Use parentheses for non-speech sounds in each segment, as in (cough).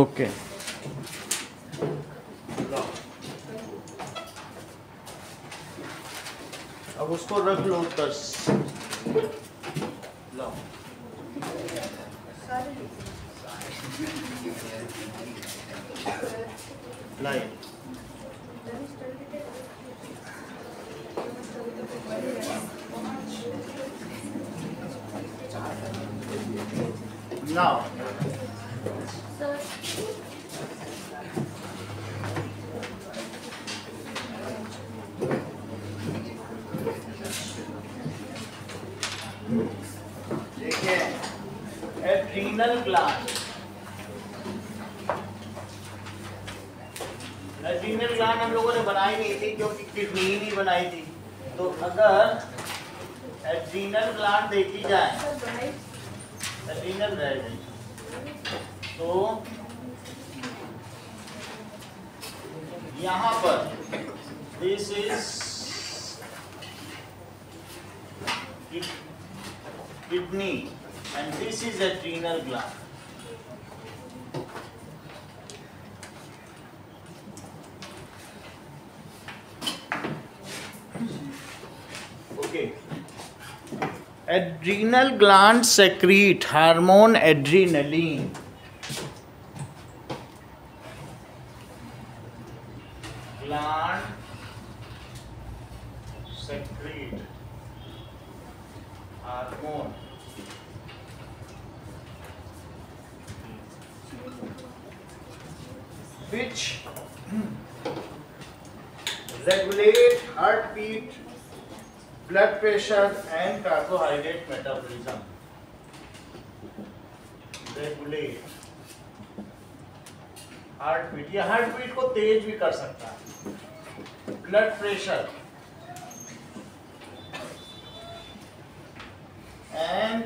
Okay अब उसको रख लो दस लो। लाई। Now adrenal gland secrete hormone adrenaline. Gland secrete hormone. Which (clears throat) regulate heartbeat, blood pressure and carbohydrate metabolism heartbeat या हार्ट बीट को तेज भी कर सकता है। ब्लड प्रेशर एंड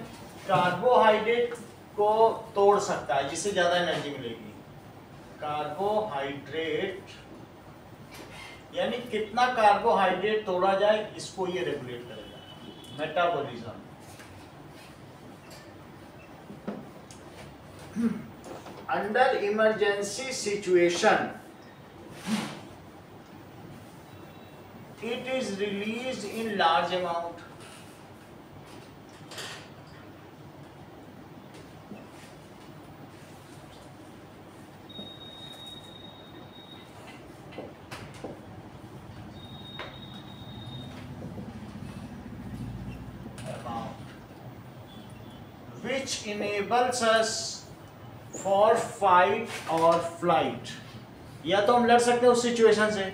कार्बोहाइड्रेट को तोड़ सकता है, जिससे ज़्यादा एनर्जी मिलेगी। कार्बोहाइड्रेट यानी कितना कार्बोहाइड्रेट तोड़ा जाए, इसको ये रेगुलेट करेगा। Metabolism under emergency situation it is release in large amount which enables us for fight or flight. या तो हम लड़ सकते हैं उस सिचुएशन से।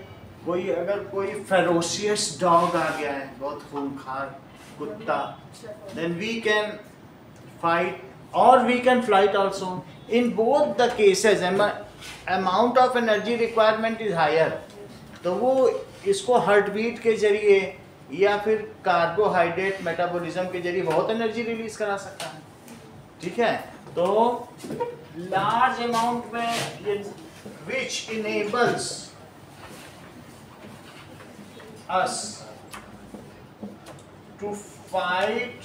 कोई अगर कोई फेरोसियस डॉग आ गया है, बहुत खूनखार कुत्ता देन वी कैन फाइट और we can flight also in both the cases amount of energy requirement is higher तो वो इसको हार्ट बीट के ज़रिए या फिर कार्बोहाइड्रेट मेटाबॉलिज्म के ज़रिए बहुत एनर्जी रिलीज़ करा सकता है। ठीक है? तो लार्ज अमाउंट में which enables us to fight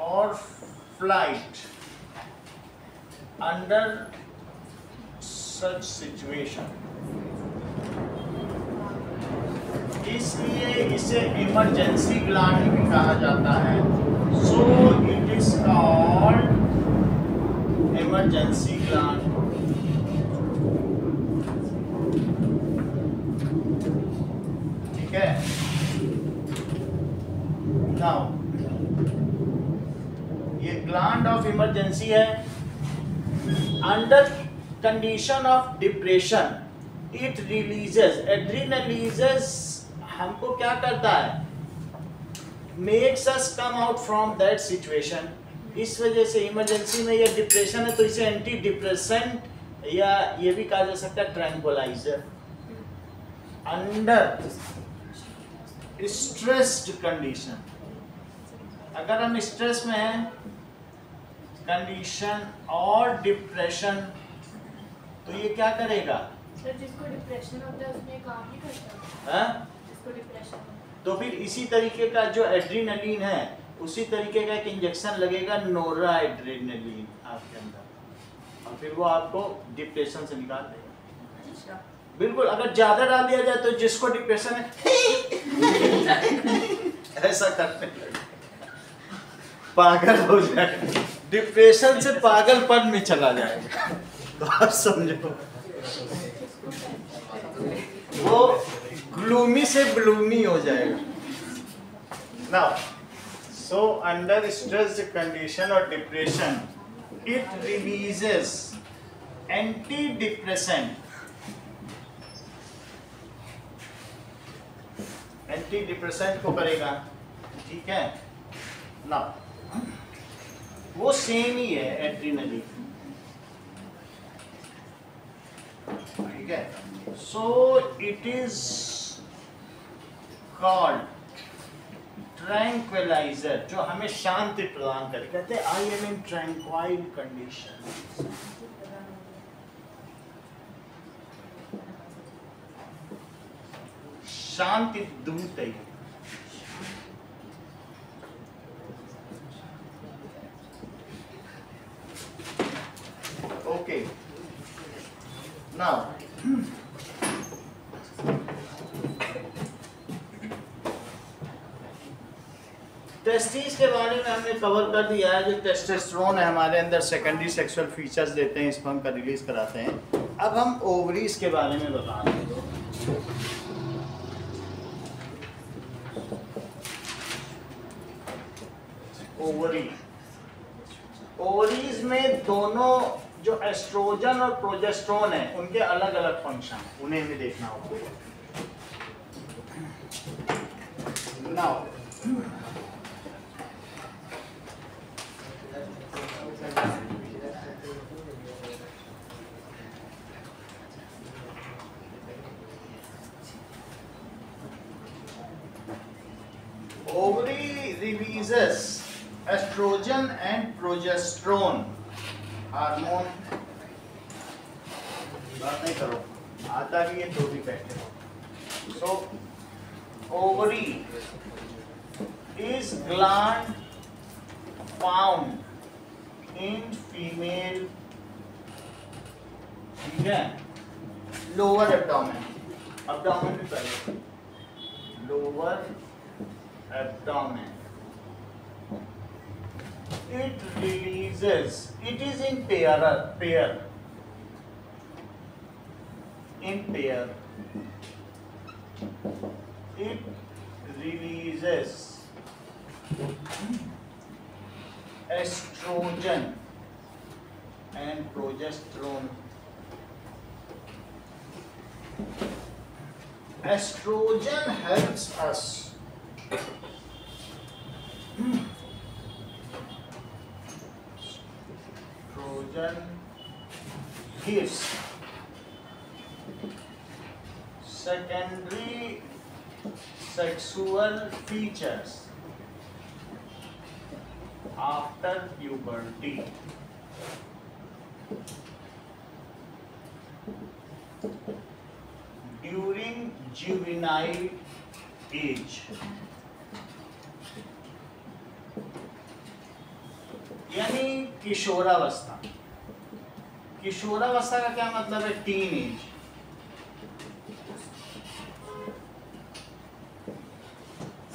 और फ़्लाइट अंडर सच सिचुएशन इसलिए इसे इमरजेंसी ग्लैंड भी कहा जाता है। So it is called emergency gland ठीक है? नाउ ये ग्लैंड ऑफ़ इमरजेंसी है। Under condition of depression it releases एड्रीनलीजेस हमको क्या करता है? Makes us come out from that situation इस वजह से इमरजेंसी में ये डिप्रेशन है तो इसे एंटी डिप्रेसेंट या ये भी कहा जा सकता है ट्रैंकुलाइजर अंडर स्ट्रेस्ड कंडीशन अगर हम स्ट्रेस में हैं कंडीशन और डिप्रेशन तो ये क्या करेगा? सर जिसको डिप्रेशन होता है उसमें काम नहीं करता। है? डिप्रेशन तो फिर इसी तरीके का जो एड्रीनलिन है उसी तरीके का एक इंजेक्शन लगेगा नोरा एड्रीनलिन आपके अंदर। और फिर वो आपको डिप्रेशन से निकाल देगा। अच्छा। बिल्कुल अगर ज़्यादा डाल दिया जाए तो जिसको डिप्रेशन है (laughs) ऐसा लगे। पागल हो जाए। डिप्रेशन से पागलपन में चला जाएगा (laughs) तो आप समझो। वो ग्लूमी से ब्लूमी हो जाएगा। Now so under stress condition और depression it releases antidepressant antidepressant को करेगा। ठीक है? ना वो सेम ही है एड्रीनलिन ठीक है? So it is called tranquilliser जो हमें शांति प्रदान करे। कहते हैं आई एम इन ट्रैंक्वाइल कंडीशन शांति दूत है. Now, टेस्टिस के बारे में हमने कवर कर दिया है जो टेस्टेस्ट्रोन है हमारे अंदर सेकेंडरी सेक्सुअल फीचर्स देते हैं स्पर्म का रिलीज़ कराते हैं। अब हम ओवरीज के बारे में बता रहे ओवरी ओवरीज में दोनों जो एस्ट्रोजन और प्रोजेस्ट्रोन है, उनके अलग अलग फ़ंक्शन उन्हें हमें देखना होगा। Now ovary releases estrogen and progesterone hormone बात नहीं करो। आता भी है, दो भी pack so ovary is gland found in female ठीक है? लोअर एब्डोमेन एब्डोमेन भी पहले। Lower abdomen It releases, it is in pair, uh, pair, in pair. It releases. Estrogen and progesterone. Estrogen helps us hmm. Trojan gives secondary sexual features after puberty. During juvenile age. यानी किशोरावस्था। किशोरावस्था का क्या मतलब है? Tin age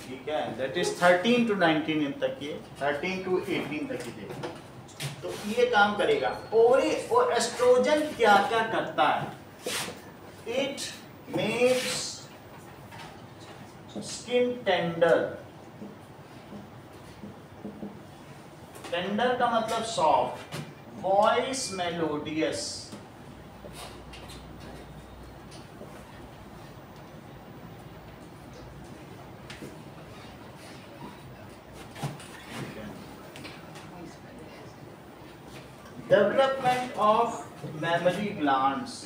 ठीक है? That is 13 to 19 इन तक ये 13 टू 18 तक ये तो ये काम करेगा। और और एस्ट्रोजन क्या क्या करता है? It makes skin tender tender का मतलब soft voice melodious development of memory glands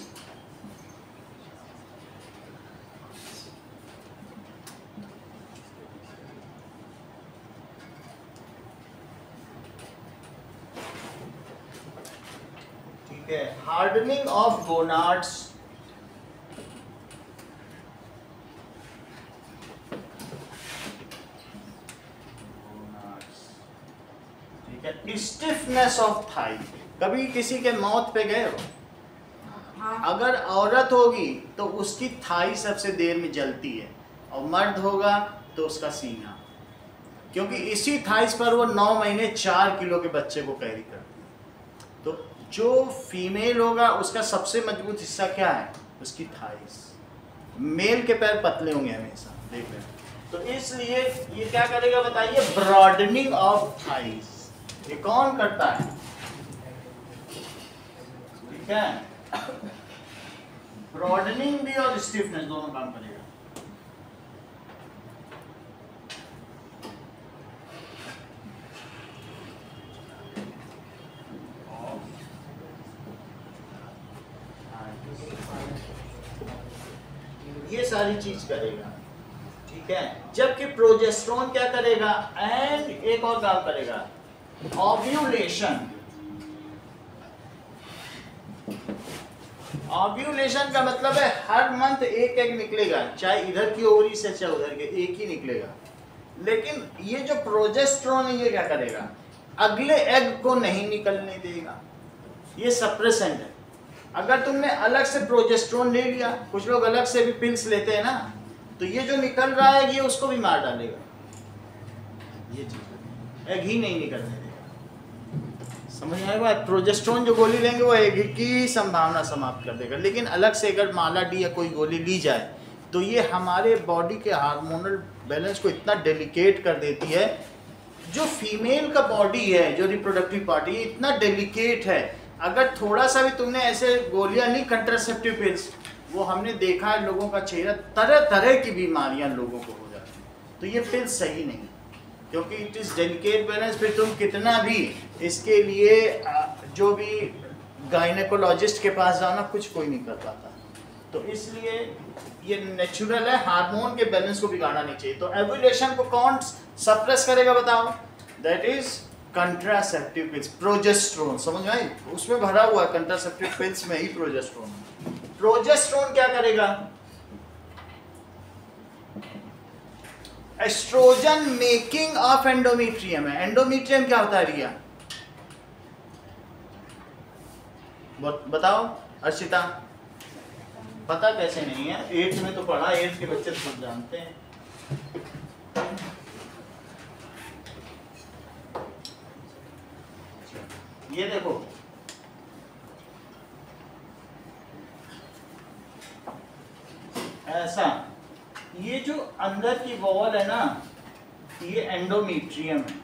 ठीक है हार्डनिंग ऑफ़ गोनाड्स ठीक है। स्टिफनेस ऑफ़ थाई कभी किसी के मौत पे गए हो? हाँ। अगर औरत होगी तो उसकी थाई सबसे देर में जलती है। और मर्द होगा तो उसका सीना। क्योंकि इसी थाइस पर वो नौ महीने चार किलो के बच्चे को कैरी करती है। तो जो फीमेल होगा, उसका सबसे मज़बूत हिस्सा क्या है? उसकी थाइस मेल के पैर पतले होंगे हमेशा, देख रहे तो इसलिए ये क्या करेगा बताइए? ब्रॉडनिंग ऑफ़ थाइस ये कौन करता है? ठीक है? ब्रॉडनिंग भी और स्टिफनेस दोनों काम करेगा ये सारी चीज़ करेगा। ठीक है? जबकि प्रोजेस्ट्रॉन क्या करेगा? एंड एक और काम करेगा। ऑव्यूलेशन ऑव्यूलेशन का मतलब है हर मंथ एक एग निकलेगा, चाहे इधर की ओवरी से, चाहे उधर के, एक ही निकलेगा। लेकिन ये जो प्रोजेस्ट्रॉन है, ये क्या करेगा? अगले एग को नहीं निकलने देगा। ये सप्रेसेंट है। अगर तुमने अलग से प्रोजेस्ट्रोन ले लिया, कुछ लोग अलग से भी पिल्स लेते हैं ना तो ये जो निकल रहा है, ये उसको भी मार डालेगा। ये चीज़ ही। नहीं निकलने देगा। समझ में आएगा प्रोजेस्ट्रोन जो गोली लेंगे, वो एग की संभावना समाप्त कर देगा। लेकिन अलग से अगर माला डी या कोई गोली ली जाए तो ये हमारे बॉडी के हार्मोनल बैलेंस को इतना डेलिकेट कर देती है। जो फीमेल का बॉडी है, जो रिप्रोडक्टिव पार्टी इतना डेलिकेट है अगर थोड़ा सा भी तुमने ऐसे गोलियाँ ली कंट्रासेप्टिव पिल्स वो हमने देखा है लोगों का चेहरा तरह तरह की बीमारियाँ लोगों को हो जाती हैं। तो ये पिल्स सही नहीं क्योंकि इट इज़ डेलिकेट बैलेंस फिर तुम कितना भी इसके लिए जो भी गायनेकोलॉजिस्ट के पास जाना, कुछ कोई नहीं कर पाता। तो इसलिए ये नेचुरल है हार्मोन के बैलेंस को बिगाड़ना नहीं चाहिए। तो एवुलेशन को कौन सप्रेस करेगा बताओ? That is contraceptive pills progesterone समझ में आई? उसमें भरा हुआ कंट्रासेप्टिव पिल्स में ही प्रोजेस्ट्रोन प्रोजेस्ट्रोन क्या करेगा? एस्ट्रोजन मेकिंग ऑफ़ एंडोमेट्रियम है। एंडोमेट्रियम क्या होता है, रिया? बताओ अर्शिता पता कैसे नहीं है? एट्थ में तो पढ़ा एट्थ के बच्चे तो जानते हैं। ये देखो। ऐसा। ये जो अंदर की वॉल है ना ये एंडोमीट्रियम है।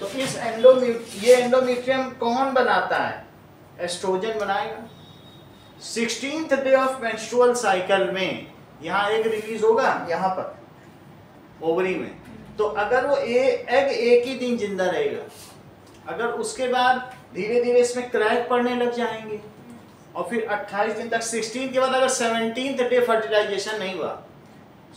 तो इस एंडोमी ये एंडोमीट्रियम कौन बनाता है? एस्ट्रोजन बनाएगा। Sixteen day of menstrual cycle में यहाँ एक रिलीज़ होगा यहाँ पर ओवरी में। तो अगर वो ए, एग एक ही दिन ज़िंदा रहेगा अगर उसके बाद धीरे धीरे इसमें क्रैक पड़ने लग जाएँगे, और फिर 28 दिन तक 16 के बाद अगर 17 डे फर्टिलाइजेशन नहीं हुआ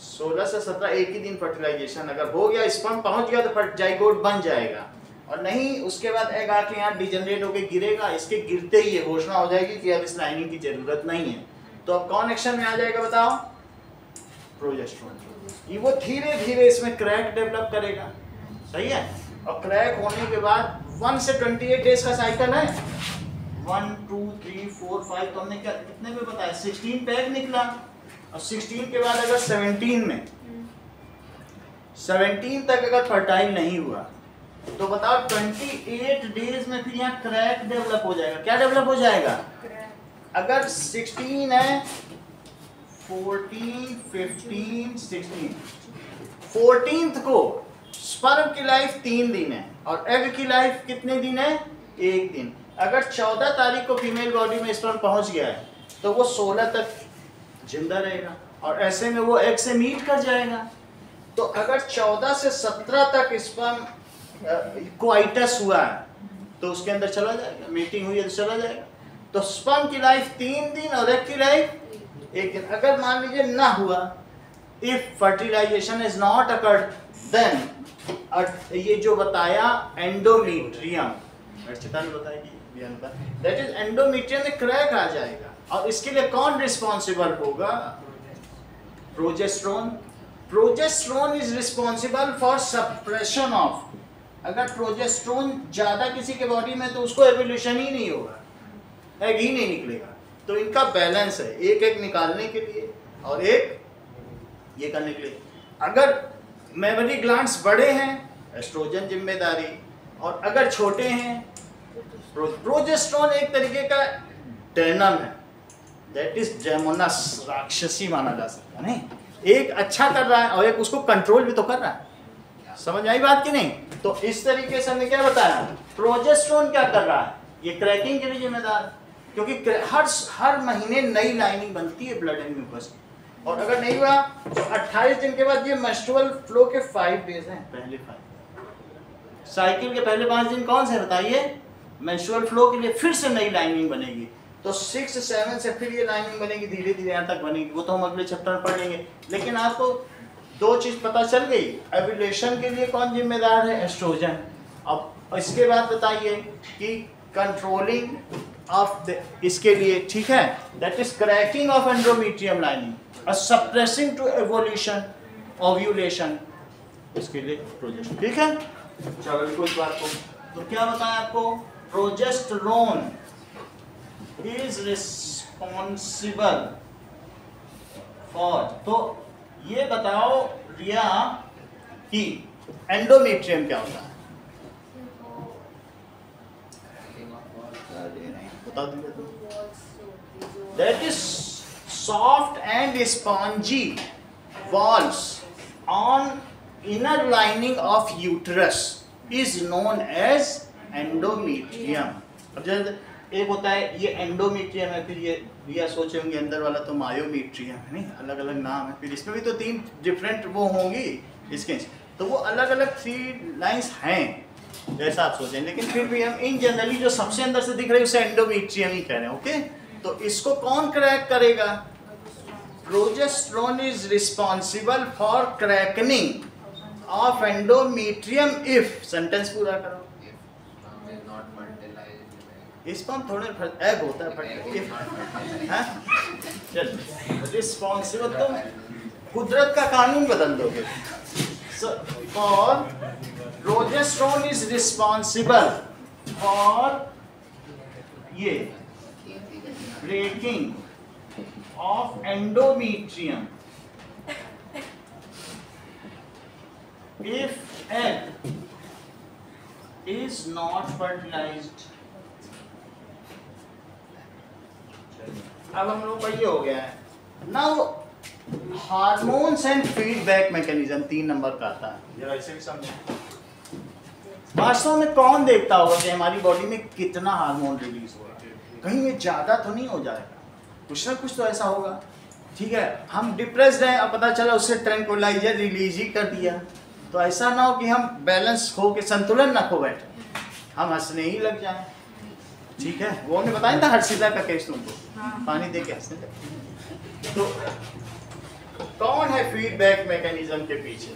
16 से 17 एक ही दिन फर्टिलाइजेशन अगर हो गया स्पर्म पहुँच गया तो जाइगोट बन जाएगा। और नहीं, उसके बाद एग आके यहाँ डिजनरेट होके गिरेगा, इसके गिरते ही ये घोषणा हो जाएगी कि अब इस लाइनिंग की ज़रूरत नहीं है। तो अब कौन एक्शन में आ जाएगा बताओ? प्रोजेस्ट्रॉन ये वो धीरे धीरे इसमें क्रैक डेवलप करेगा। सही है? और क्रैक होने के बाद वन से ट्वेंटी एट डेज़ का साइकिल है। One two three four five तो हमने क्या कितने में बताया? सिक्सटीन पैक निकला। और सिक्सटीन के बाद अगर सेवनटीन में सेवनटीन तक अगर फर्टाइल नहीं हुआ तो बताओ ट्वेंटी एट डेज़ में फिर यहाँ क्रैक डेवलप हो जाएगा। क्या डेवलप हो जाएगा? अगर 16 है 14, 15, 16 14th को स्पर्म की लाइफ तीन दिन है और एग की लाइफ कितने दिन है? एक दिन। अगर 14 तारीख को फीमेल बॉडी में स्पर्म पहुँच गया है तो वो 16 तक ज़िंदा रहेगा और ऐसे में वो एग से मीट कर जाएगा। तो अगर 14 से 17 तक स्पर्म क्वाइटस हुआ है तो उसके अंदर चला जाएगा, मीटिंग हुई है तो चला जाएगा। तो स्पर्म की लाइफ तीन दिन और एग की लाइफ एक दिन। अगर मान लीजिए ना हुआ if fertilization is not occurred then ये जो बताया एंडोमीट्रियम बताया दैट इज़ एंडोमीट्रियम में क्रैक आ जाएगा। और इसके लिए कौन रिस्पॉन्सिबल होगा? Progesterone progesterone is responsible for suppression of अगर प्रोजेस्ट्रोन ज़्यादा किसी के बॉडी में तो उसको एवोल्यूशन ही नहीं होगा। एग ही नहीं निकलेगा। तो इनका बैलेंस है। एक एक निकालने के लिए और एक ये करने के लिए। अगर मेमोरी ग्लांड्स बड़े हैं। एस्ट्रोजन ज़िम्मेदारी। और अगर छोटे हैं प्रोजेस्ट्रॉन एक तरीके का डेनम है। दैट इज़ डेमोनस राक्षसी माना जा सकता है, नहीं? एक अच्छा कर रहा है और एक उसको कंट्रोल भी तो कर रहा है। समझ आई बात की नहीं? तो इस तरीके से हमने क्या बताया? प्रोजेस्ट्रॉन क्या कर रहा है? ये क्रैकिंग के लिए जिम्मेदार। क्योंकि हर हर महीने नई लाइनिंग बनती है ब्लड एंड म्यूकस और अगर नहीं हुआ तो 28 दिन के बाद ये मेंस्ट्रुअल फ्लो के फाइव डेज़ हैं। पहले फाइव साइकिल के पहले पाँच दिन कौन से बताइए? मेंस्ट्रुअल फ्लो के लिए फिर से नई लाइनिंग बनेगी। तो सिक्स सेवन से फिर ये लाइनिंग बनेगी धीरे धीरे यहाँ तक बनेगी। वो तो हम अगले चैप्टर में पढ़ लेंगे लेकिन आपको दो चीज़ पता चल गई। एविलेशन के लिए कौन जिम्मेदार है? एस्ट्रोजन अब इसके बाद बताइए कि कंट्रोलिंग ऑफ़ इसके लिए ठीक है? That is cracking of endometrium lining suppressing to evolution ovulation इसके लिए प्रोजेक्ट ठीक है? चलो कोई बात को। तो क्या बताया आपको? प्रोजेस्टेरोन इज़ रिस्पॉन्सिबल फॉर तो ये बताओ रिया कि एंडोमेट्रियम क्या होता है? बता तो। That is soft and spongy walls on inner lining of uterus is known as endometrium. अब जैसे एक होता है, ये एंडोमेट्रियम है, फिर ये रिया सोचे होंगे, अंदर वाला तो मायोमेट्रियम है, नहीं? अलग अलग नाम है। फिर इसमें भी तो तीन डिफरेंट वो होंगी, इसके। तो वो अलग अलग थ्री लाइंस हैं। जैसा आप सोचें। लेकिन फिर भी हम इन जनरली जो सबसे अंदर से दिख रहे हैं, उसे एंडोमेट्रियम ही कह रहे हैं ओके तो इसको कौन क्रैक करेगा? Progesterone is responsible for cracking of endometrium if sentence पूरा करो। स्पर्म थोड़े एग होता है रिस्पॉन्सिबल तुम कुदरत का कानून बदल दोगे। For progesterone is responsible for ये breaking of endometrium if egg is not fertilized, अब हम लोग का ये हो गया है। Now hormones and feedback mechanism तीन नंबर का आता है। जरा इसे भी समझें। वास्तव में कौन देखता होगा कि हमारी बॉडी में कितना हार्मोन रिलीज़ हो रहा है? कहीं ये ज़्यादा तो नहीं हो जाएगा। कुछ ना कुछ तो ऐसा होगा। ठीक है? हम डिप्रेस्ड हैं अब पता चला उससे ट्रैंकुलाइजर रिलीज़ ही कर दिया। तो ऐसा ना हो कि हम बैलेंस खो के संतुलन ना खो बैठे। हम हंसने ही लग जाए। ठीक है? वो हमने बताया था हर्षिता का केस तुमको। हाँ। पानी दे के हंसने लगे तो कौन है फीडबैक मैकेनिज्म के पीछे?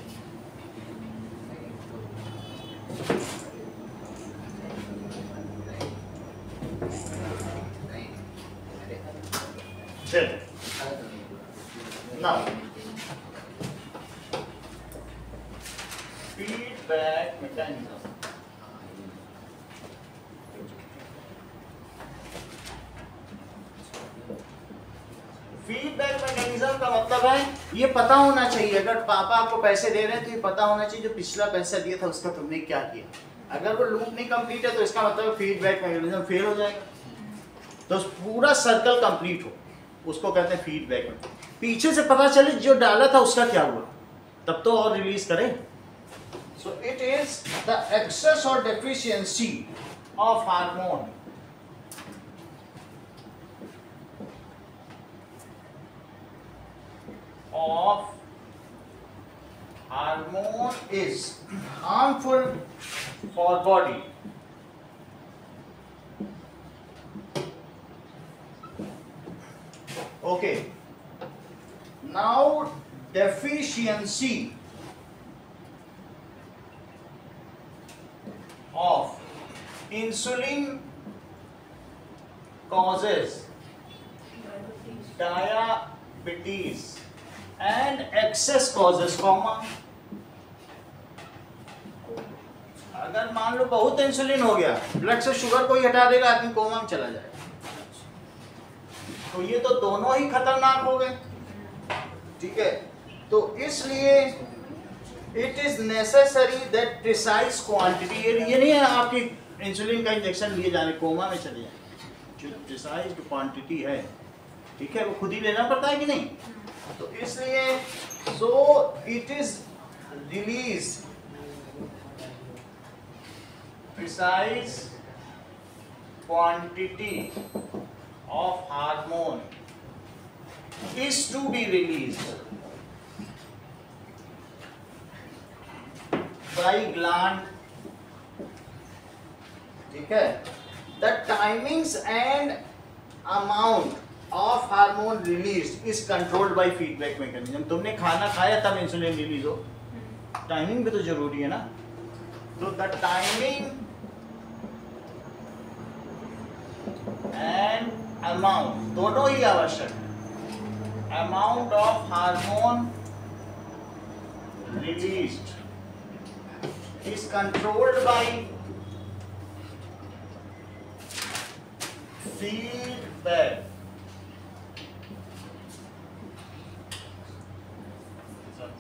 चल now feedback mechanism feedback mechanism का मतलब है, ये पता होना चाहिए। अगर पापा आपको पैसे दे रहे हैं तो ये पता होना चाहिए, जो पिछला पैसा दिया था, उसका तुमने क्या किया? अगर वो लूप नहीं कंप्लीट है तो इसका मतलब फीडबैक मैकेनिज्म फेल हो जाएगा। तो पूरा सर्कल कंप्लीट हो। उसको कहते हैं फीडबैक पीछे से पता चले, जो डाला था, उसका क्या हुआ? तब तो और रिलीज़ करें। So it is the excess और deficiency of hormone of hormone is harmful for body. Okay. Now deficiency of insulin causes diabetes and excess causes, comma. अगर मान लो बहुत इंसुलिन हो गया ब्लड से शुगर को ही हटा देगा, आदमी कोमा में चला जाएगा। तो ये तो दोनों ही खतरनाक हो गए। ठीक है? तो इसलिए it is necessary that precise quantity ये नहीं है आपकी इंसुलिन का इंजेक्शन लिए जाने कोमा में चले जाए। जो प्रिसाइज क्वांटिटी है, ठीक है? वो खुद ही लेना पड़ता है कि नहीं? तो इसलिए so it is release precise quantity of hormone is to be release by gland ठीक है? The timings and amount of hormone release is controlled by feedback mechanism तुमने खाना खाया तब इंसुलिन रिलीज़ हो। टाइमिंग भी तो ज़रूरी है ना। तो द टाइमिंग एंड अमाउंट दोनों ही आवश्यक है। Amount of hormone release is controlled by feedback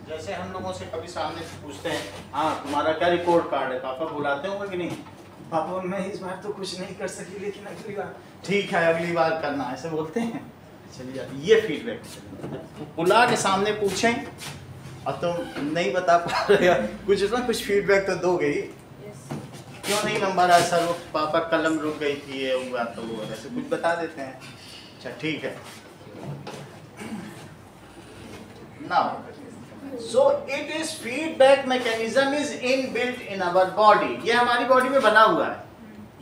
जैसे हम लोगों से कभी सामने से पूछते हैं हाँ तुम्हारा क्या रिपोर्ट कार्ड है? पापा बुलाते होंगे कि नहीं? पापा मैं इस बार तो कुछ नहीं कर सकी लेकिन अगली बार। ठीक है अगली बार करना ऐसे बोलते हैं। चलिए ये फीडबैक बुला के सामने पूछें। और तुम नहीं बता पा रहे कुछ उसमें कुछ फीडबैक तो दोगे ही। क्यों नहीं नंबर आया सर? वो पापा कलम रुक गई थी ये हुआ तो वो ऐसे कुछ बता देते हैं। अच्छा ठीक है। Now so it is feedback mechanism is in built in our body ये हमारी बॉडी में बना हुआ है।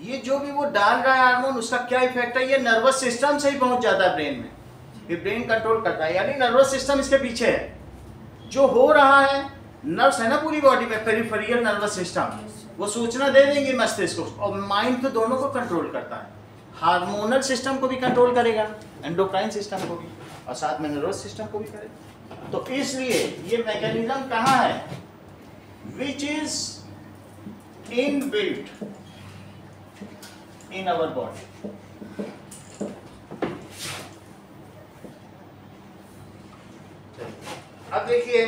ये जो भी वो डाल रहा है हार्मोन उसका क्या इफ़ेक्ट है? ये नर्वस सिस्टम से ही पहुँच जाता है ब्रेन में। ये ब्रेन कंट्रोल करता है। यानी नर्वस सिस्टम इसके पीछे है। जो हो रहा है नर्व्स है ना पूरी बॉडी में? पेरिफेरियल नर्वस सिस्टम वो सूचना दे देंगे मस्तिष्क को। और माइंड तो दोनों को कंट्रोल करता है। हार्मोनल सिस्टम को भी कंट्रोल करेगा। एंडोक्राइन सिस्टम को भी। और साथ में नर्वस सिस्टम को भी करेगा। तो इसलिए ये मैकेनिज्म कहाँ है? Which is in built in our body अब देखिए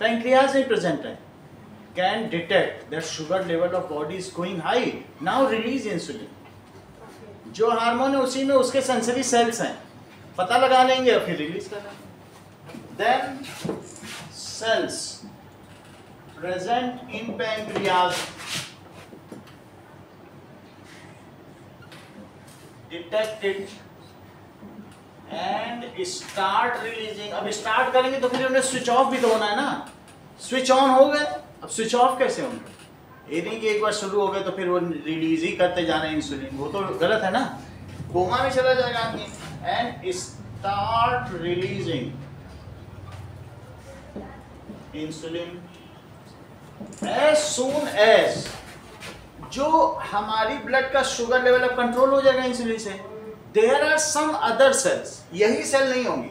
पैंक्रियाज पैंक्रियाज नहीं प्रेजेंट है can detect that sugar level of body is going high now release insulin जो हार्मोन है उसी में उसके सेंसरी सेल्स हैं। पता लगा लेंगे और फिर रिलीज़ कर देंगे then cells present in pancreas. Detect it and start releasing. अब स्टार्ट करेंगे तो फिर उन्हें स्विच ऑफ़ भी तो होना है ना। स्विच ऑन हो गए। अब स्विच ऑफ़ कैसे होंगे? ये नहीं कि एक बार शुरू हो गए तो फिर वो रिलीज़ ही करते जा रहे हैं इंसुलिन वो तो गलत है ना। कोमा में चला जाएगा आदमी। And start releasing insulin as soon as जो हमारी ब्लड का शुगर लेवल अब कंट्रोल हो जाएगा इंसुलिन से। There are some other cells यही सेल नहीं होंगी।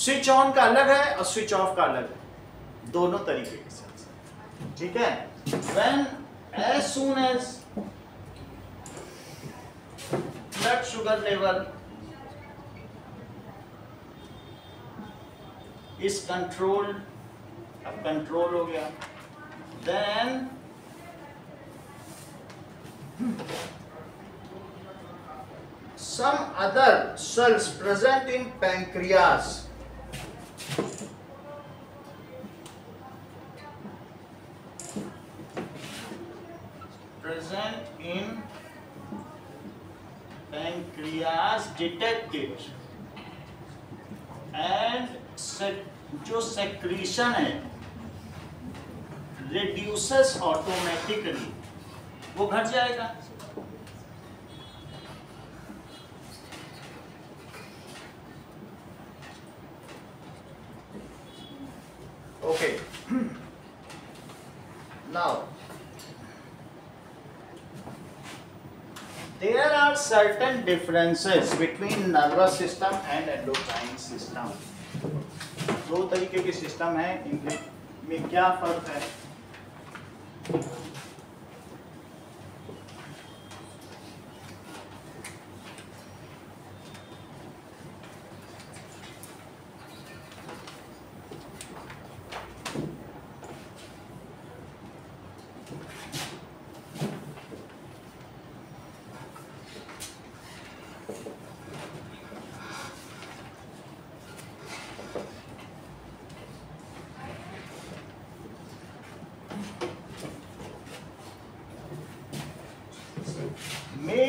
स्विच ऑन का अलग है और स्विच ऑफ़ का अलग है। दोनों तरीके के सेल्स ठीक है? When as soon as blood sugar level is controlled अब कंट्रोल हो गया then some other cells present in pancreas present in pancreas detect it and sec- जो सेक्रीशन है reduces automatically वो घट जाएगा okay now there are certain differences between nervous system and endocrine system दो तरीके के सिस्टम है इनके में क्या फ़र्क है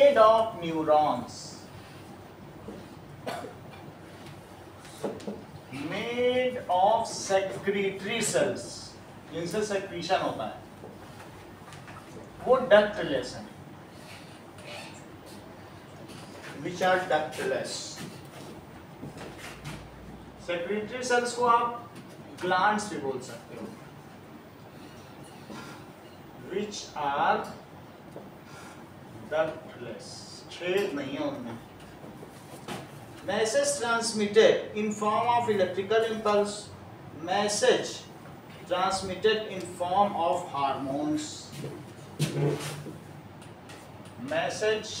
made of neurons made of secretory cells जिनसे secretion होता है वो ductless है which are ductless secretory cells को आप glands भी बोल सकते हो which are ductless प्लस छेद नहीं है उनमें। Message transmitted in form of electrical impulse message transmitted in form of hormones message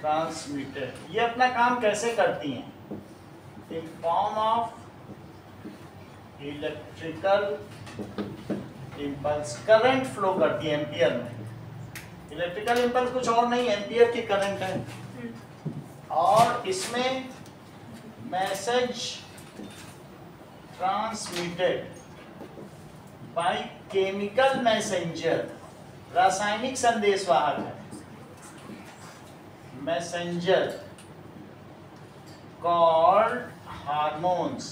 transmitted ये अपना काम कैसे करती हैं? In form of electrical impulse current flow करती है एम्पियर में। इलेक्ट्रिकल इंपल्स कुछ और नहीं, एम्पियर की करंट है। और इसमें message transmitted by chemical messenger, रासायनिक संदेश वाहक है। Messenger called hormones.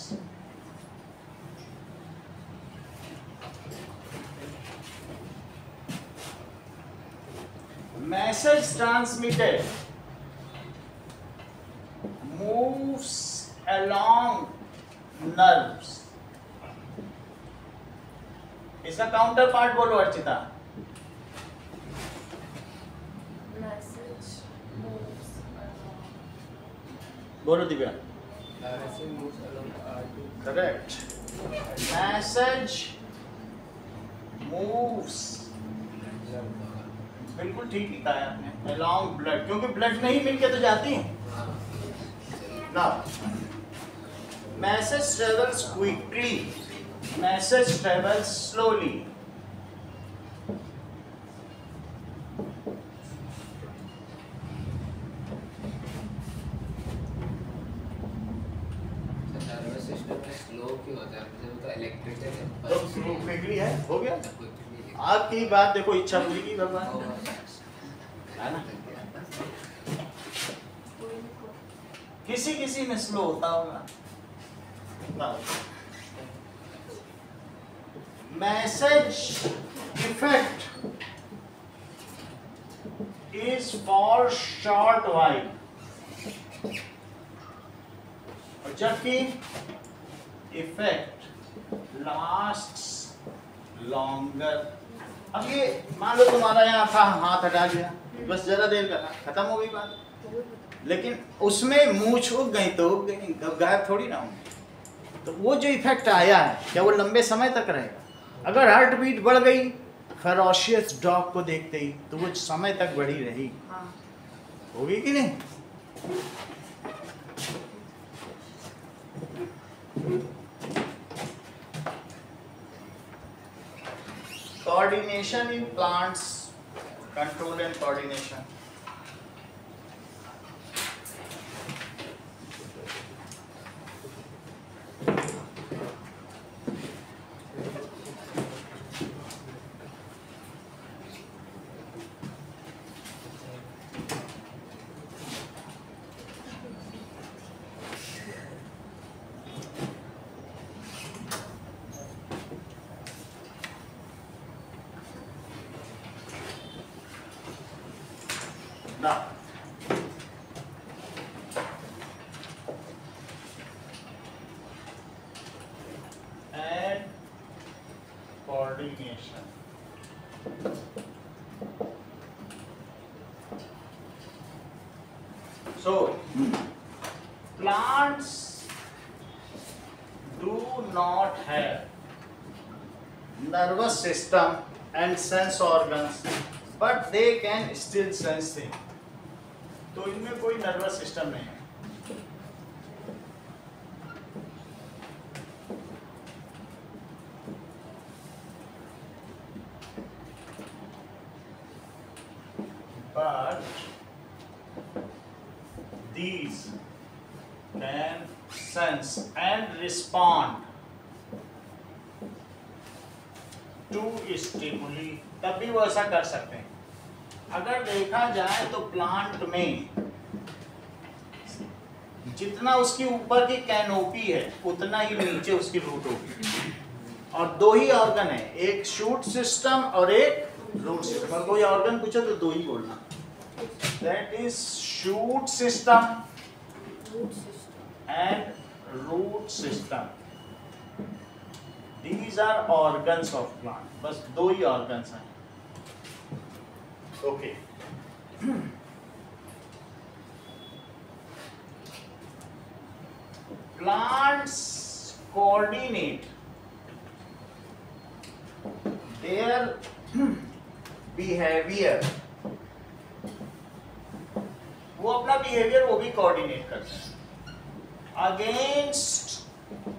Message transmitted moves along nerves. इसका काउंटर पार्ट बोलो अर्चिता। बोलो दिव्या। करेक्ट मैसेज मूव्स बिल्कुल ठीक लिखा है आपने। अलॉन्ग ब्लड क्योंकि ब्लड नहीं मिलके तो जाती है। ना message travels quickly, message travels slowly बात देखो, इच्छा पूरी की भगवान है ना? किसी किसी में स्लो होता होगा message effect is for short while जबकि इफ़ेक्ट लास्ट लॉन्गर अब ये मान लो तुम्हारा यहाँ था हाथ हटा लिया बस जरा देर करा खत्म हो गई बात। लेकिन उसमें मुँह छूक गई तो उग गई अब गायब थोड़ी ना होंगी। तो वो जो इफ़ेक्ट आया है क्या वो लंबे समय तक रहेगा? अगर हार्ट बीट बढ़ गई फेरोशियस डॉग को देखते ही तो वो समय तक बढ़ी रही। हाँ। होगी कि नहीं? Coordination in plants control and coordination system and sense organs, but they can still sense things. तो इनमें कोई नर्वस सिस्टम नहीं है but these can sense and respond to stimuli तब भी वो ऐसा कर सकते हैं अगर देखा जाए तो प्लांट में जितना उसकी ऊपर की कैनोपी है, उतना ही नीचे उसकी रूट होगी और दो ही ऑर्गन है, एक शूट सिस्टम और एक रूट सिस्टम और कोई ऑर्गन पूछो तो दो ही बोलना that is shoot system and root system. These are organs of plant. बस दो ही organs हैं. Okay. Plants coordinate. Their behavior. वो अपना बिहेवियर वो भी कोऑर्डिनेट करते हैं। अगेंस्ट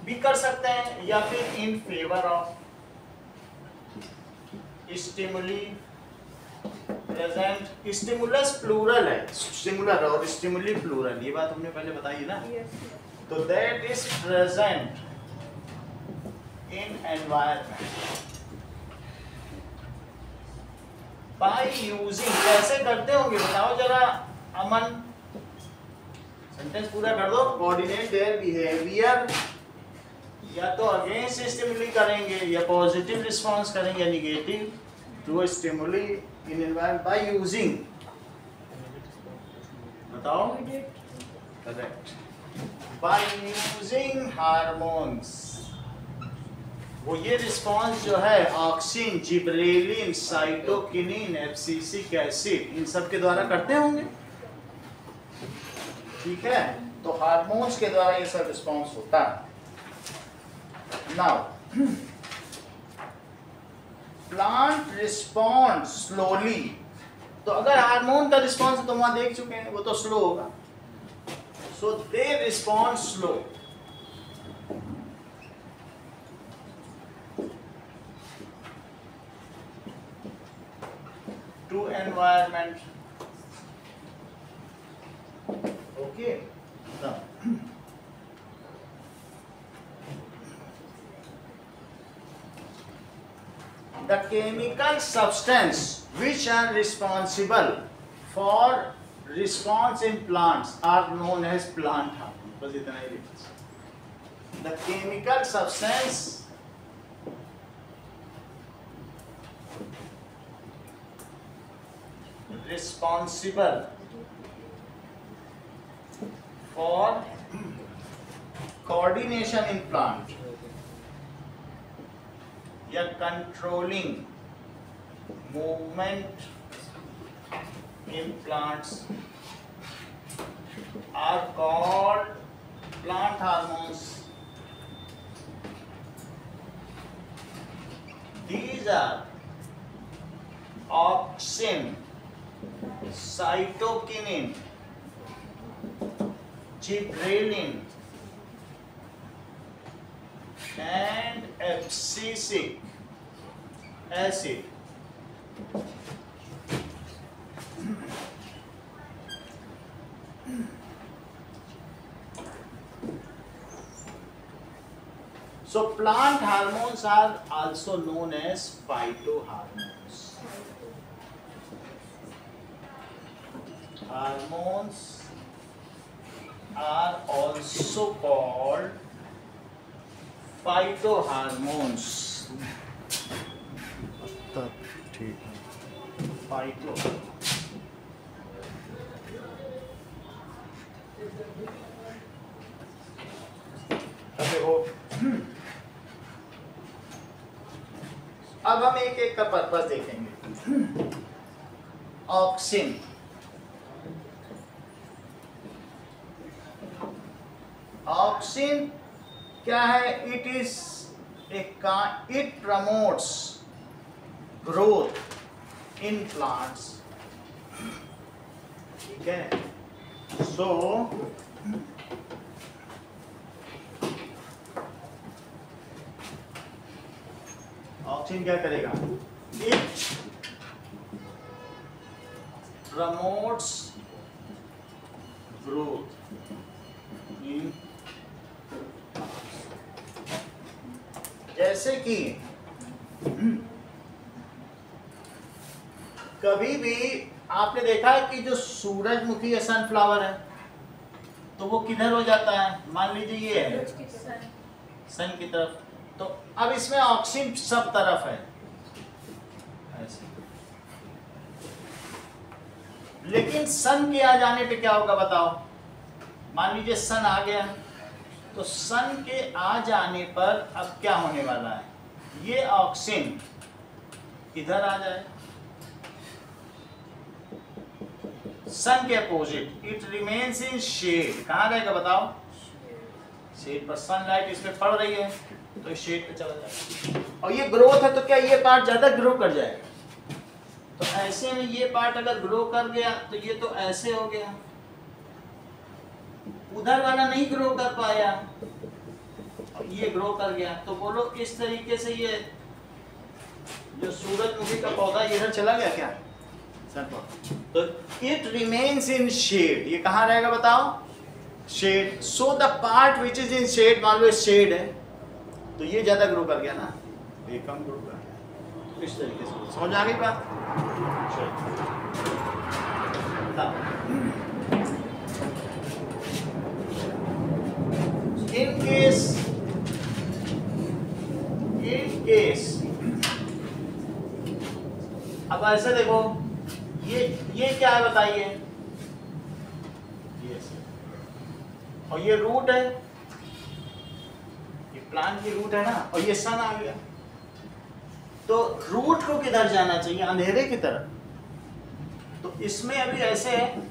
भी कर सकते हैं या फिर in favour of stimuli present stimulus plural है। सिंगुलर और स्टिमुली प्लूरल ये बात हमने पहले बताई ना? यस तो that is present in environment by using कैसे करते होंगे? बताओ जरा अमन। सेंटेंस पूरा कर दो। कोऑर्डिनेट देयर बिहेवियर या तो अगेंस्ट स्टिमुली करेंगे या पॉजिटिव रिस्पांस करेंगे या negative to stimuli in environment by using बताओ। करेक्ट बाय यूजिंग हार्मोन्स वो ये रिस्पांस जो है auxin gibberellin cytokinin abscisic acid इन सब के द्वारा करते होंगे। ठीक है? तो हार्मोन्स के द्वारा ये सब रिस्पांस होता है। नाउ प्लांट रिस्पॉन्ड स्लोली तो अगर हार्मोन का रिस्पॉन्स तो वहाँ देख चुके हैं, वो तो स्लो होगा। So they respond slow. to environment. Okay. Now. the chemical substance which are responsible for response in plants are known as plant hormone. बस इतना ही लिखा The chemical substance responsible for coordination in plant या controlling movement in plants are called plant hormones these are auxin cytokinin, gibberellin, and abscisic acid. So plant hormones are also known as phytohormones. Hormones are also called phytohormones. तब का purpose देखेंगे। Auxin auxin क्या है? It is a it promotes growth in plants ठीक है? So oxygen क्या करेगा? It promotes growth इन जैसे कि कभी भी आपने देखा है कि जो सूरजमुखी या सनफ्लावर है तो वो किधर हो जाता है? मान लीजिए ये है। सन की तरफ़। तो अब इसमें ऑक्सीजन सब तरफ़ है। लेकिन सन के आ जाने पे क्या होगा बताओ? मान लीजिए सन आ गया तो सन के आ जाने पर अब क्या होने वाला है? ये ऑक्सीजन इधर आ जाए? सन के opposite. It remains in shade कहाँ रहेगा बताओ? शेड पर सनलाइट इस पे पड़ रही है तो शेड पे चला जाएगा। और ये ग्रोथ है तो क्या ये पार्ट ज़्यादा ग्रो कर जाएगा? तो ऐसे में ये पार्ट अगर ग्रो कर गया तो ये तो ऐसे हो गया। उधर वाला नहीं ग्रो कर पाया ये ग्रो कर गया। तो बोलो किस तरीके से ये जो सूरजमुखी का पौधा इधर चला गया क्या? सर तो इट रिमेन्स इन शेड ये कहाँ रहेगा बताओ? Shade so the part which is in shade मान लो शेड है तो ये ज़्यादा ग्रो कर गया ना? ये कम ग्रो कर इस तरीके से। समझ आ गई बात? इन केस इन केस अब ऐसे देखो ये ये क्या है बताइए? ये और ये रूट है? ये प्लांट की रूट है ना? और ये सन आ गया। तो रूट को किधर जाना चाहिए? अंधेरे की तरफ़। तो इसमें अभी ऐसे है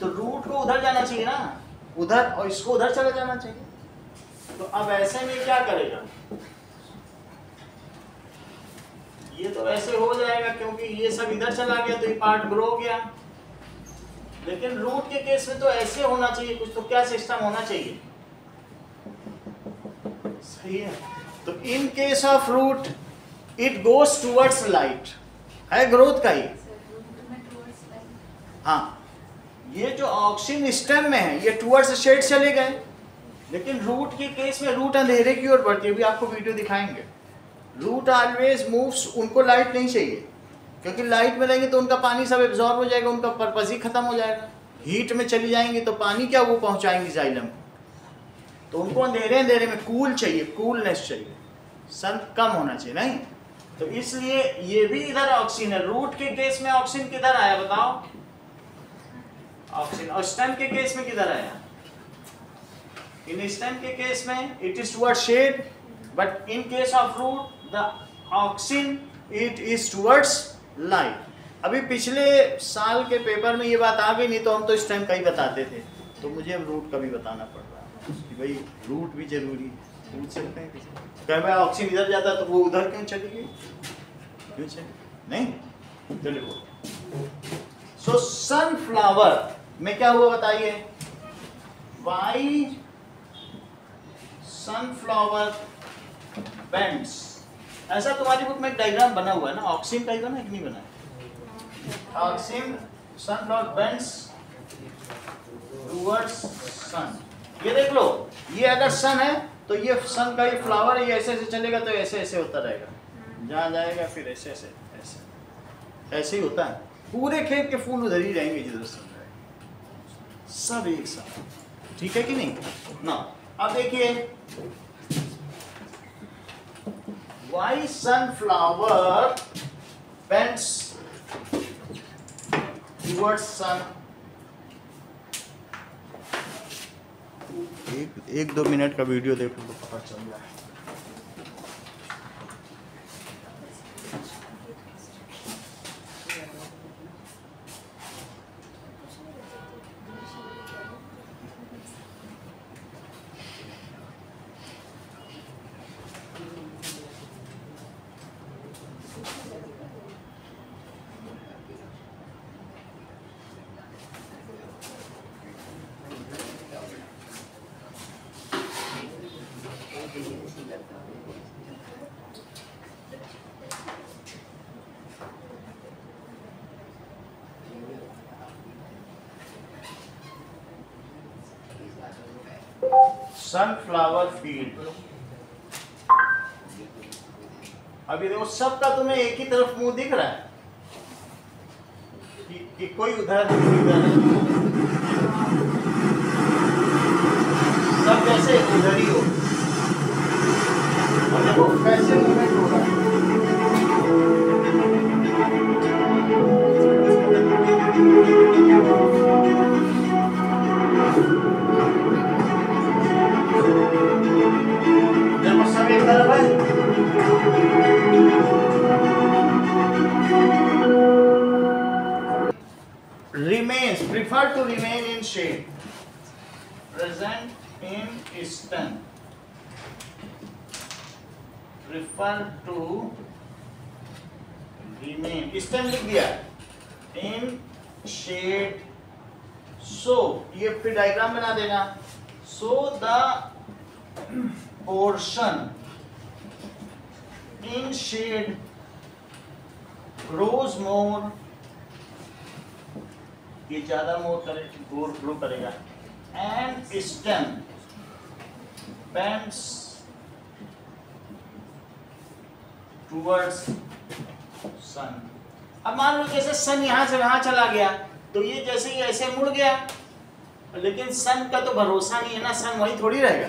तो रूट को उधर जाना चाहिए ना। उधर और इसको उधर चला जाना चाहिए। तो अब ऐसे में क्या करेगा? ये तो ऐसे हो जाएगा, क्योंकि ये सब इधर चला गया तो ये पार्ट ग्रो हो गया। लेकिन रूट के केस में तो ऐसे होना चाहिए, कुछ तो क्या सिस्टम होना चाहिए? सही है। तो in case of root it goes towards light है ग्रोथ का ही हाँ। ये जो ऑक्सीजन स्टेम में है, ये टूवर्ड्स शेड चले गए। लेकिन रूट के केस में रूट अंधेरे की ओर बढ़ती है, अभी आपको वीडियो दिखाएँगे। रूट ऑलवेज मूव्स उनको लाइट नहीं चाहिए। क्योंकि लाइट में रहेंगे तो उनका पानी सब एब्जॉर्ब हो जाएगा, उनका पर्पज ही खत्म हो जाएगा। हीट में चली जाएँगी तो पानी क्या वो पहुंचाएँगे जाइलम को? तो उनको अंधेरे अंधेरे में कूल चाहिए कूलनेस चाहिए। सन कम होना चाहिए, नहीं? तो इसलिए ये भी इधर ऑक्सीजन है। रूट के केस में ऑक्सीजन किधर आया बताओ? ऑक्सीजन और स्टेम के केस में किधर आया? इन स्टेम के केस में it is toward shade but in case of root the oxygen it is towards light अभी पिछले साल के पेपर में ये बात आ गई, नहीं तो हम तो इस टाइम कहीं बताते थे। तो मुझे अब रूट का भी बताना पड़ रहा है। कि भाई रूट भी ज़रूरी है। पूछ सकते हैं किसी भाई ऑक्सीजन इधर जाता तो वो उधर क्यों चली गई क्यों चली? नहीं। चलिए सो सनफ्लावर में क्या हुआ बताइए? वाई सनफ्लावर बेंड्स ऐसा तुम्हारी बुक में एक डायग्राम बना हुआ है ना? ऑक्सीजन बना है कि नहीं बना है? Oxygen sunflower bends towards sun ये देख लो। ये अगर सन है तो ये सन का ये फ्लावर है ये ऐसे ऐसे चलेगा तो ऐसे ऐसे होता रहेगा। जहाँ जाएगा फिर ऐसे ऐसे ऐसे। ऐसे ही होता है। पूरे खेत के फूल उधर ही रहेंगे जिधर सन रहेगा सब एक साथ। ठीक है कि नहीं? ना। अब देखिए। Why sunflower bends towards sun? एक एक दो मिनट का वीडियो देखो तो पता चल जाए सनफ्लावर फ़ील्ड अभी देखो तुम्हें एक ही तरफ़ मुँह दिख रहा है कि, कि कोई उधर नहीं उधर सब prefer to remain in shade present in stem prefer to remain stem लिख दिया in shade so ये फिर डायग्राम बना देना so the portion in shade grows more ये ज़्यादा मोर करे ग्रो ग्रो करेगा। And stem bends towards sun अब मान लो जैसे सन यहाँ से वहाँ चला गया तो ये जैसे ही ऐसे मुड़ गया, लेकिन सन का तो भरोसा नहीं है ना सन वही थोड़ी रहेगा।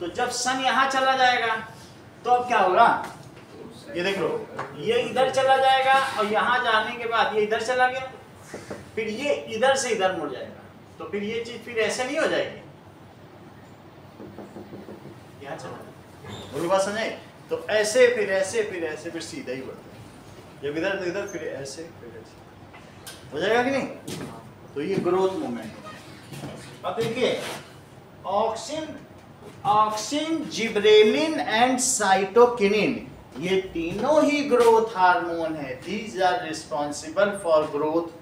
तो जब सन यहाँ चला जाएगा तो अब क्या होगा? ये देख लो, ये इधर चला जाएगा और यहाँ जाने के बाद ये इधर चला गया। फिर ये इधर से इधर मुड़ जाएगा। तो फिर ये चीज़ फिर ऐसे नहीं हो जाएगी। यहाँ चला। बोलो बात समझे? तो ऐसे फिर ऐसे फिर ऐसे फिर सीधा ही बढ़ता है। जब इधर तो इधर, फिर ऐसे फिर ऐसे। हो जाएगा कि नहीं? तो ये ग्रोथ मूवमेंट अब देखिए auxin auxin gibberellin and cytokinin ये तीनों ही ग्रोथ हार्मोन है। These are responsible for growth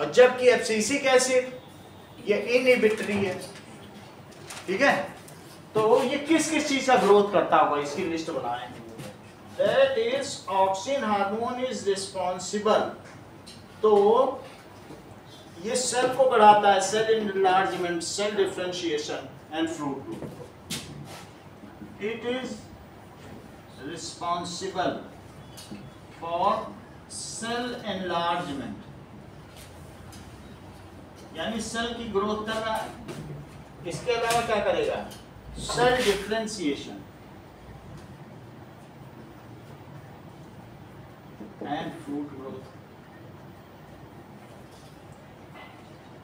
और जबकि एफसीसिक एसिड ये इनहिबिटरी है। ठीक है? तो ये किस किस चीज़ का ग्रोथ करता होगा इसकी लिस्ट बनाए? That is auxin hormone is responsible तो ये सेल को बढ़ाता है cell enlargement cell differentiation and fruit growth it is responsible for cell enlargement. यानी सेल की ग्रोथ कर रहा है। इसके अलावा क्या करेगा? Cell differentiation and fruit growth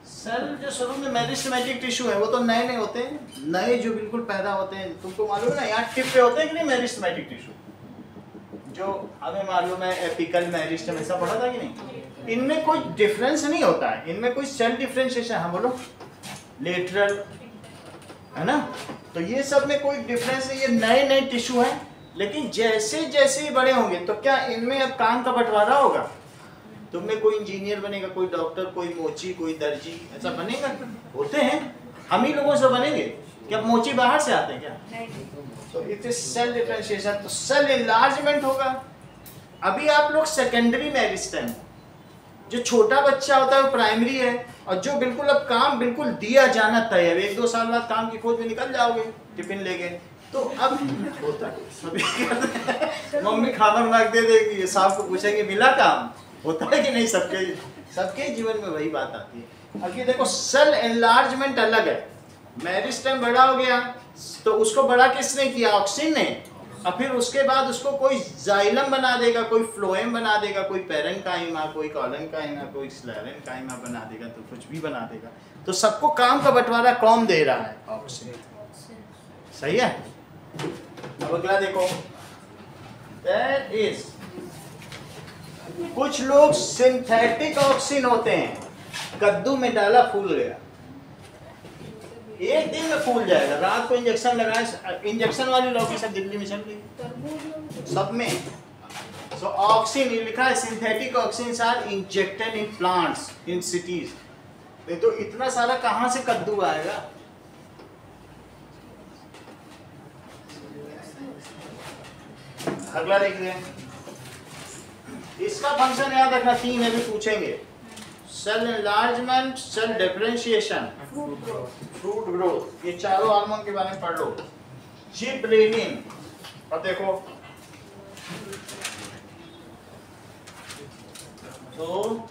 cell जो शुरू में मेरिस्टेमेटिक टिश्यू है वो तो नए नए होते। हैं नए जो बिल्कुल पैदा होते हैं तुमको मालूम है ना यहाँ टिप पे होते हैं कि नहीं मेरिस्टेमेटिक टिश्यू जो हमें मालूम है एपिकल मेरिस्टम ऐसा पढ़ा था कि नहीं? इनमें कोई डिफरेंस नहीं होता है। इनमें कोई सेल डिफरेंशिएशन हाँ बोलो लेटरल है ना? तो ये सब में कोई डिफरेंस नहीं ये नए नए टिश्यू हैं लेकिन जैसे जैसे ही बड़े होंगे तो क्या इनमें अब काम का बंटवारा होगा? तुम में कोई इंजीनियर बनेगा कोई डॉक्टर कोई मोची कोई दर्जी ऐसा बनेगा? होते हैं। हम ही लोगों से बनेंगे। क्या मोची बाहर से आते हैं क्या? तो इट इज़ सेल डिफरेंशिएशन तो सेल इनलार्जमेंट होगा। अभी आप लोग सेकेंडरी मेरिस्टम जो छोटा बच्चा होता है, वो प्राइमरी है, और जो बिल्कुल अब काम बिल्कुल दिया जाना तय है एक दो साल बाद काम की खोज में निकल जाओगे, टिफ़िन लेके। तो अब होता है मम्मी खाना बना दे देगी साहब को पूछेंगे, मिला काम? होता है कि नहीं सबके सबके जीवन में वही बात आती है। अब ये देखो सेल एनलार्जमेंट अलग है। मैरिज टाइम बड़ा हो गया तो उसको बड़ा किसने किया? ऑक्सीन ने। और फिर उसके बाद उसको कोई जाइलम बना देगा, कोई फ्लोएम बना देगा, कोई पेरन काइमा कोई कॉलन काइमा कोई स्लैरन काइमा बना देगा तो कुछ भी बना देगा। तो सबको काम का बंटवारा कौन दे रहा है? ऑक्सीजन सही है? अब अगला देखो। दैट इज़ कुछ लोग सिंथेटिक ऑक्सीजन होते हैं। कद्दू में डाला फूल गया। एक दिन में फूल जाएगा। रात को इंजेक्शन लगाए इंजेक्शन वाली लौकी सब दिल्ली में चल रही है सब में। सो ऑक्सीजन ये लिखा है synthetic oxygen are injected in plants in cities नहीं तो इतना सारा कहाँ से कद्दू आएगा? अगला देख देखिए इसका फ़ंक्शन याद रखना, तीन है भी पूछेंगे। Cell enlargement cell differentiation fruit growth ये चारों हार्मोन के बारे में पढ़ लो. जिब्रेलिन और देखो. तो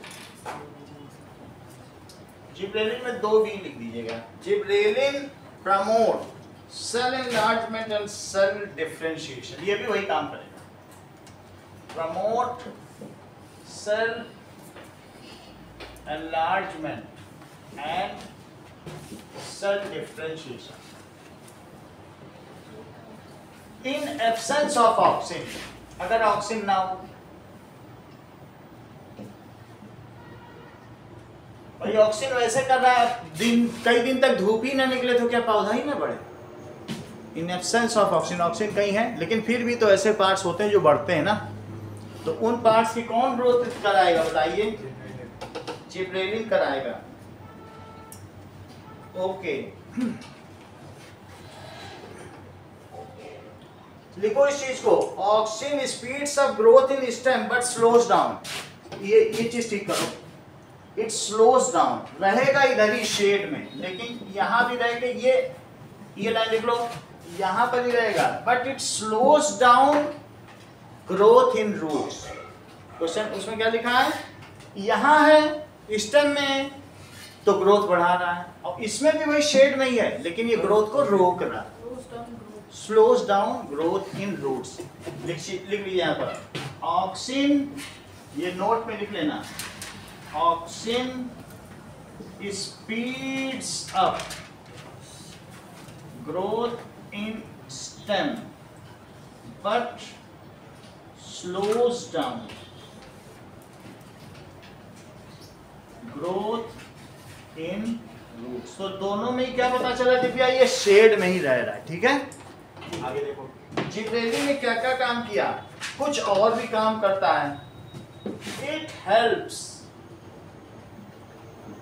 जिब्रेलिन में दो बी लिख दीजिएगा. Gibberellin promote cell enlargement and cell differentiation ये भी वही काम करेगा. Promote cell enlargement and cell differentiation. In absence of oxygen, अगर ऑक्सीजन ना हो और ये ऑक्सीजन वैसे कर रहा है दिन कई दिन तक धूप ही ना निकले तो क्या पौधा ही ना बढ़े? In absence of oxygen oxygen कहीं है लेकिन फिर भी तो ऐसे पार्ट्स होते हैं जो बढ़ते हैं ना। तो उन पार्ट्स की कौन ग्रोथ कराएगा बताइए? जिब्रेलिन कराएगा। ओके लिखो इस चीज़ को। Oxygen speeds of growth in stem but slows down ये ये चीज़ ठीक करो। इट स्लोज डाउन रहेगा इधर ही शेड में। लेकिन यहाँ भी रहेगा ये ये लाइन लिख लो। यहाँ पर ही रहेगा। But it slows down growth in roots question उसमें क्या लिखा है? यहाँ है स्टेम में तो ग्रोथ बढ़ा रहा है और इसमें भी वही शेड नहीं है लेकिन ये ग्रोथ को रोक रहा है। Rose down growth slows down growth in roots लिख लिख लीजिए यहाँ पर। ऑक्सीन ये नोट में लिख लेना। Auxin speeds up growth in stem but slows down growth in roots तो दोनों में क्या पता चला दिव्या? ये शेड में ही रह रहा है, ठीक है? आगे देखो। जिब्रेली ने क्या क्या काम किया? कुछ और भी काम करता है। It helps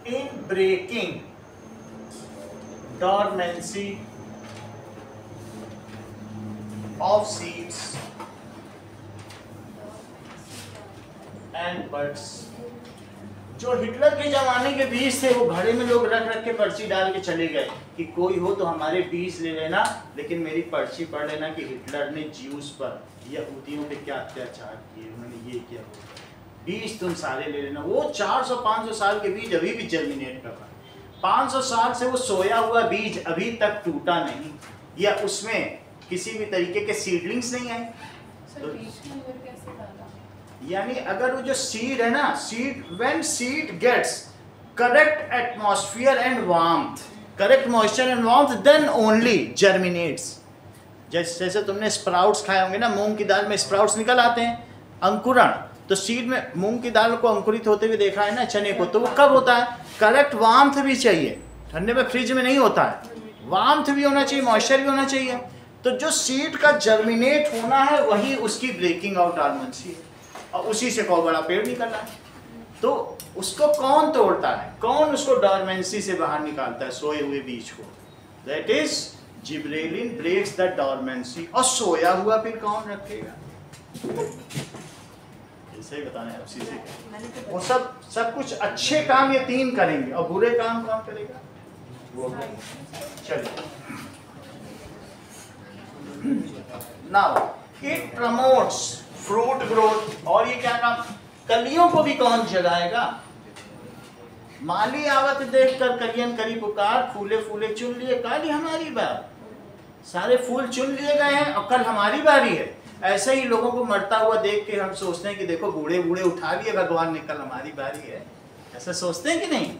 in breaking dormancy of seeds and buds. जो हिटलर के जमाने के बीज थे, वो घड़े में लोग रख रख के पर्ची डाल के चले गए कि कोई हो तो हमारे बीज ले लेना, लेकिन मेरी पर्ची पढ़ लेना कि हिटलर ने ज्यूस पर यहूदियों पे क्या अत्याचार किए, उन्होंने ये किया। बीज तुम सारे ले लेना। वो 400-500 साल के बीज अभी भी जर्मिनेट कर रहा है। 500 साल से वो सोया हुआ बीज अभी तक टूटा नहीं, या उसमें किसी भी तरीके के सीडलिंग्स नहीं आए सर बीच में अंदर कैसे डाला यानी अगर वो जो सीड है ना seed when seed gets correct atmosphere and warmth correct moisture and warmth then only germinates जैसे जैसे तुमने स्प्राउट्स खाए होंगे ना, मूंग की दाल में स्प्राउट्स निकल आते हैं, अंकुरण। तो सीड में मूंग की दाल को अंकुरित होते हुए देखा है ना, चने को तो वो कब होता है? करेक्ट वार्मथ भी चाहिए। ठंडे में फ्रिज में नहीं होता है। वार्मथ भी होना चाहिए मॉइस्चर भी होना चाहिए। तो जो सीड का जर्मिनेट होना है, वही उसकी ब्रेकिंग आउट आर्मेंसी है और उसी से बहुत बड़ा पेड़ निकलना है। तो उसको कौन तोड़ता है? कौन उसको डॉर्मेंसी से बाहर निकालता है? सोए हुए बीज को। That is gibberellin breaks the dormancy और सोया हुआ फिर कौन रखेगा? ऐसे ही तो वो सब सब कुछ अच्छे काम ये तीन करेंगे, और बुरे काम कौन करेगा? वो चलिए। Now it promotes fruit growth, और ये क्या काम कलियों को भी कौन जगाएगा? माली आवत देख कर कलियन करी पुकार, फूले फूले चुन लिए, काली हमारी बात सारे फूल चुन लिए गए हैं, और कल हमारी बारी है। ऐसे ही लोगों को मरता हुआ देख के हम सोचते हैं कि देखो, बूढ़े बूढ़े उठा लिए, भगवान ने कल हमारी बारी है। ऐसा सोचते हैं कि नहीं?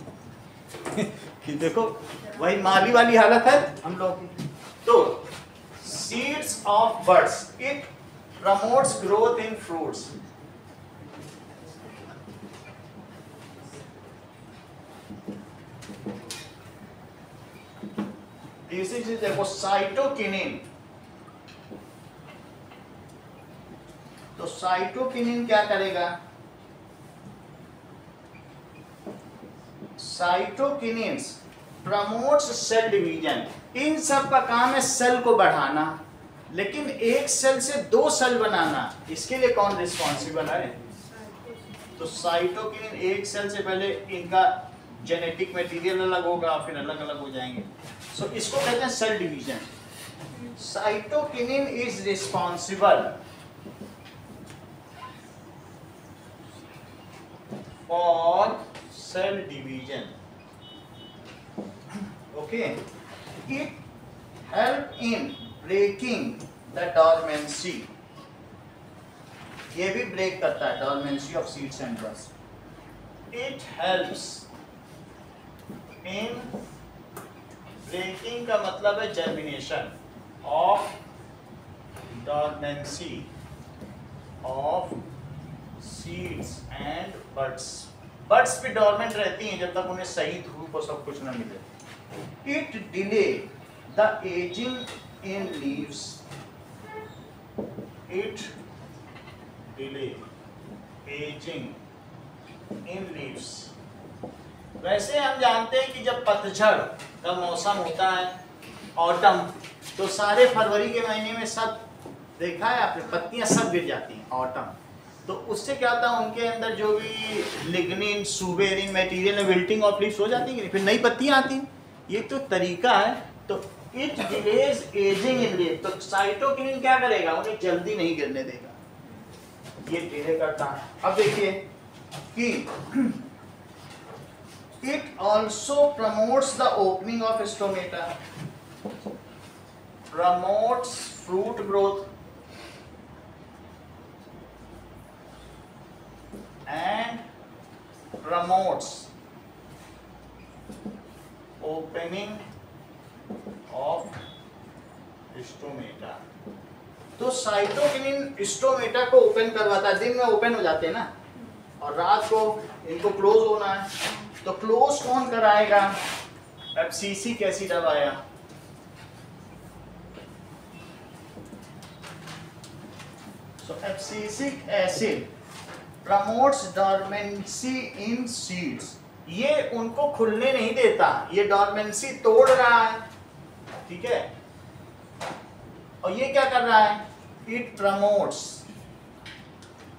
(laughs) कि देखो, वही माली वाली हालत है हम लोग की। तो seeds of birds it growth in fruits इसी चीज़ देखो साइटोकिनिन तो साइटोकिनिन क्या करेगा? साइटोकिनिन्स प्रमोट्स सेल डिवीज़न इन सब का काम है सेल को बढ़ाना। लेकिन एक सेल से दो सेल बनाना इसके लिए कौन रिस्पॉन्सिबल है? तो साइटोकिनिन एक सेल से पहले इनका जेनेटिक मटेरियल अलग होगा फिर अलग अलग हो जाएँगे। सो so, इसको कहते हैं cell division cytokinin is responsible for cell division. Okay it help in breaking the dormancy ये भी ब्रेक करता है dormancy of seeds and centres it helps in breaking का मतलब है germination of dormancy of seeds and birds birds भी dormant रहती हैं, जब तक उन्हें सही धूप और सब कुछ ना मिले। It delay the ageing in leaves it delay ageing in leaves वैसे हम जानते हैं कि जब पतझड़ का मौसम होता है ऑटम तो सारे फरवरी के महीने में सब देखा है आपने, पत्तियाँ सब गिर जाती हैं ऑटम तो उससे क्या होता है, उनके अंदर जो भी lignin suberin material wilting of leaves हो जाती है फिर नई पत्तियाँ आती ये तो तरीका है तो it delays ageing in leaf तो साइटोकिनिन क्या करेगा? उन्हें जल्दी नहीं गिरने देगा। ये डिले करता है अब देखिए कि it also promotes the opening of stomata promotes fruit growth and promotes opening of stomata तो साइटोकिनिन स्टोमेटा को ओपन करवाता है। दिन में ओपन हो जाते हैं ना? और रात को इनको क्लोज होना है। तो क्लोज कौन कराएगा? एफसीसी कैसी दवाया so abscisic acid promotes dormancy in seeds ये उनको खुलने नहीं देता। ये डॉर्मेंसी तोड़ रहा है। ठीक है? और ये क्या कर रहा है? इट प्रमोट्स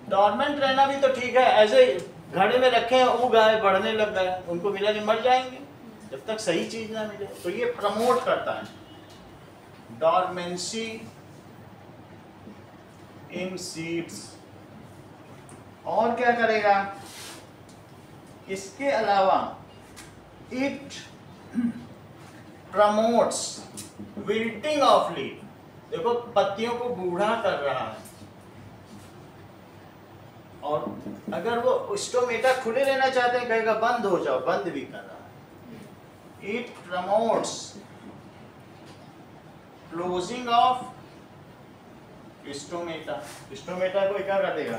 डॉर्मेंट रहना भी तो ठीक है, ऐसे घड़े में रखे हैं, उग गए बढ़ने लग गए, उनको मिला नहीं मर जाएँगे, जब तक सही चीज़ ना मिले। तो ये प्रमोट करता है। डॉर्मेंसी इन सीड्स और क्या करेगा? इसके अलावा it promotes wilting of leaf देखो, पत्तियों को बूढ़ा कर रहा है। और अगर वो स्टोमेटा खुले रहना चाहते हैं, कहेगा, बंद हो जाओ, बंद भी कर रहा है। It promotes closing of stomata stomata को क्या कर देगा?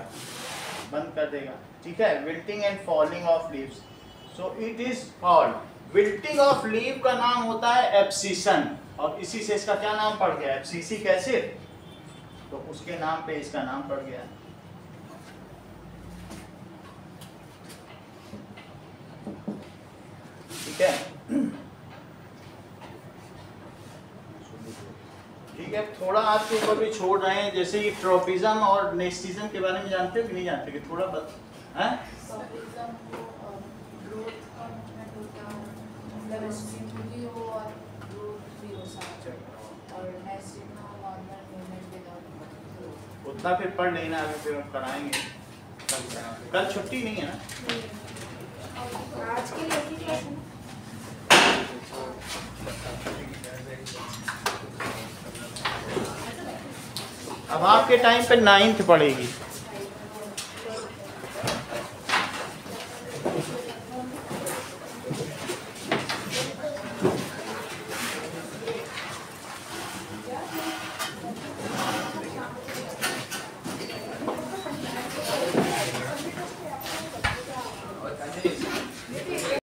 बंद कर देगा। ठीक है? Wilting and falling of leaves so it is called wilting of leave का नाम होता है एप्सिसन और इसी से इसका क्या नाम पड़ गया? एप्सिसी कैसे? तो उसके नाम पे इसका नाम पड़ गया। ठीक है? ठीक है, थोड़ा आपके ऊपर भी छोड़ रहे हैं, जैसे ये ट्रोपिज्म और नेस्टिज्म के बारे में जानते हो कि नहीं जानते? कि थोड़ा बत हैं? था फिर पढ़ नहीं ना अभी फिर कराएँगे। कल छुट्टी नहीं है ना? आज अब आपके टाइम पे नाइन्थ पड़ेगी